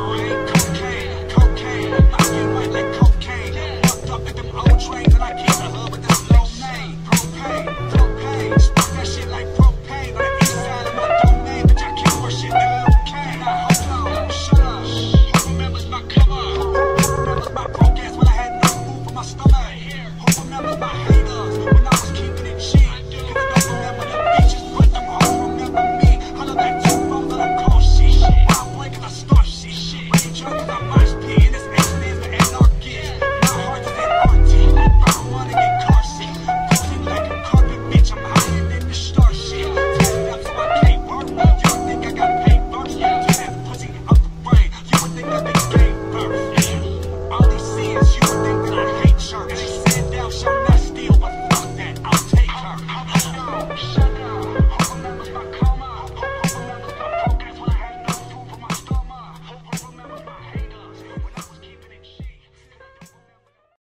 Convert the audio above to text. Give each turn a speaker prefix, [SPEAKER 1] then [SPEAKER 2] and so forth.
[SPEAKER 1] Sorry. shop.